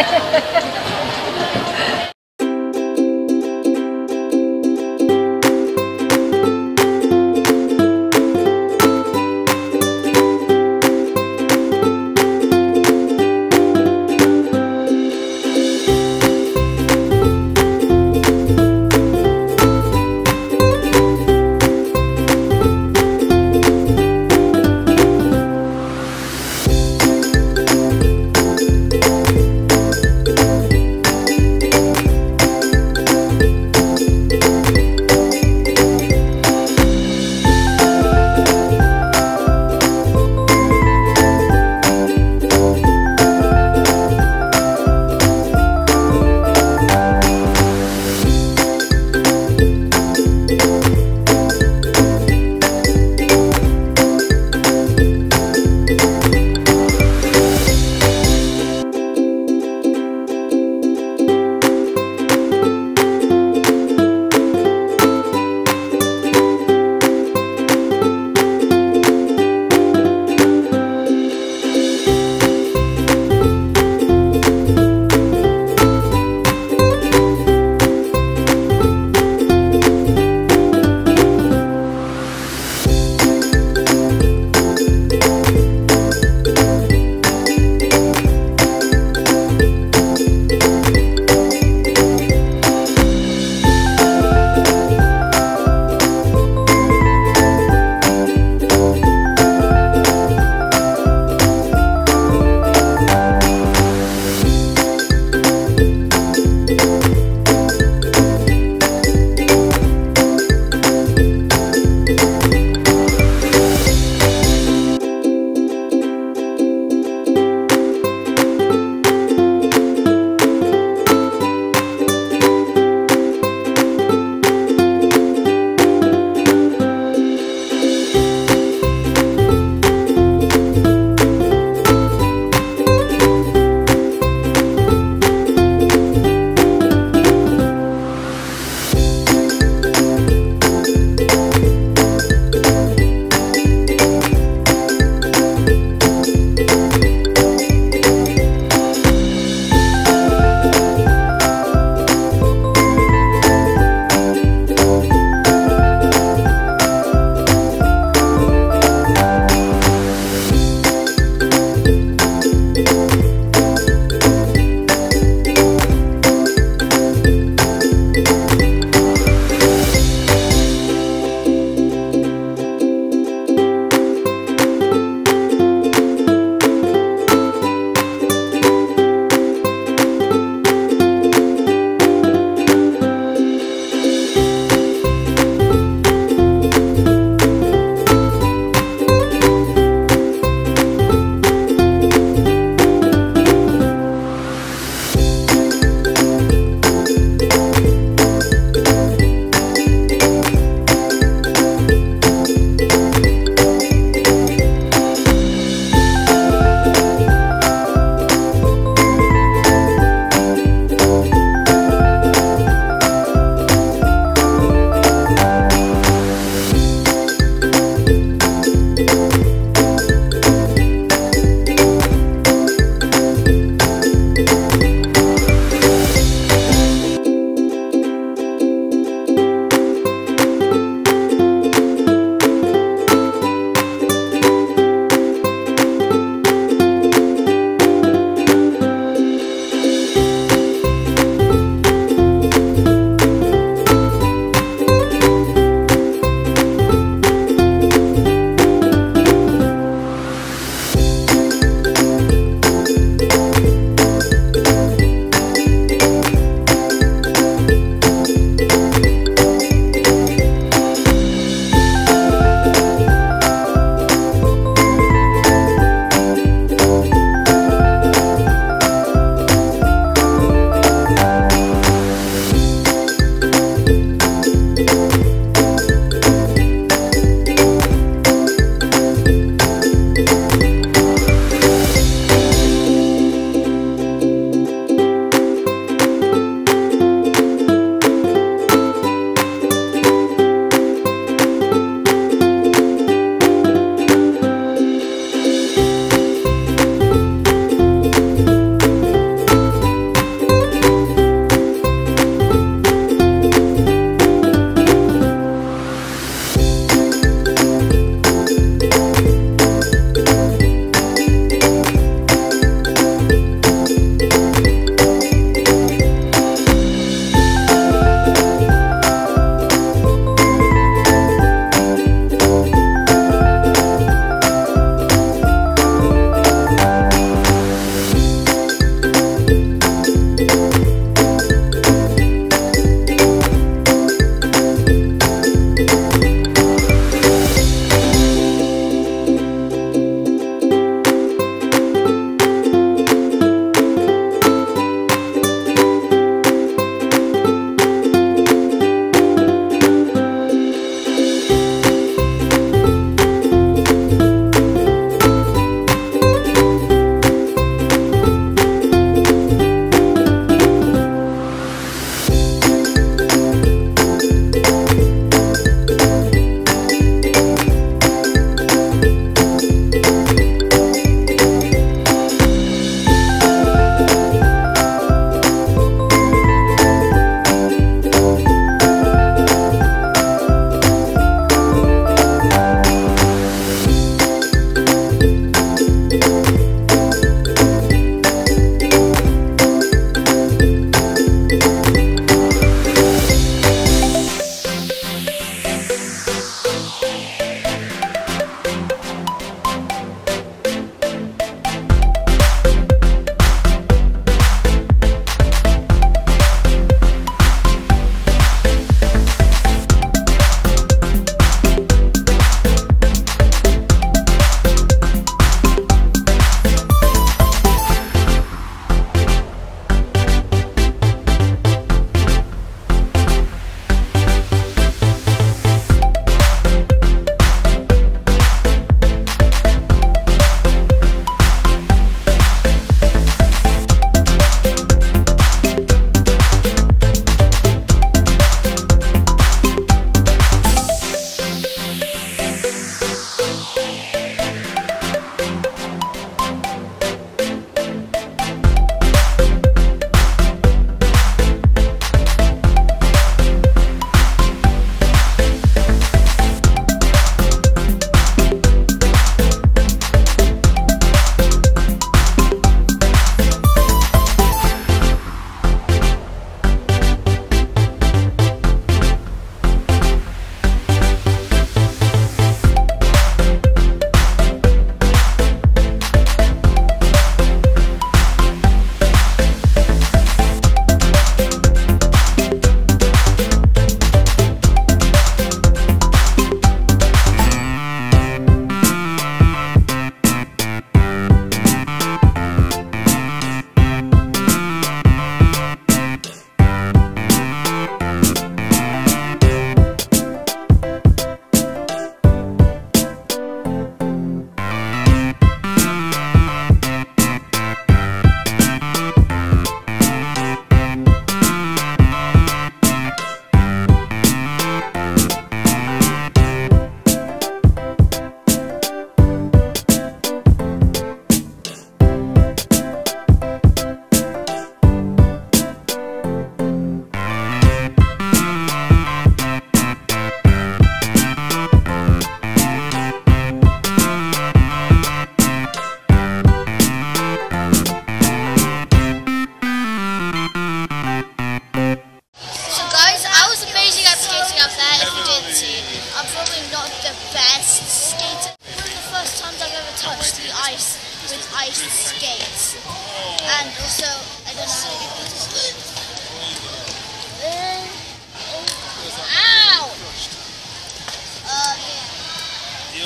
yeah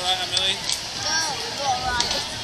alright, Amelie? No, you're not alright.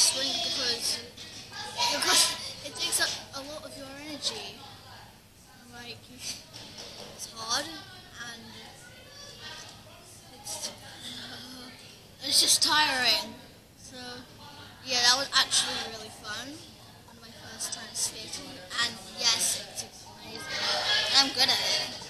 Rink because because it takes up a lot of your energy. Like it's hard and it's uh, it's just tiring. So yeah, that was actually really fun. One of My first time skating, and yes, it's amazing. And I'm good at it.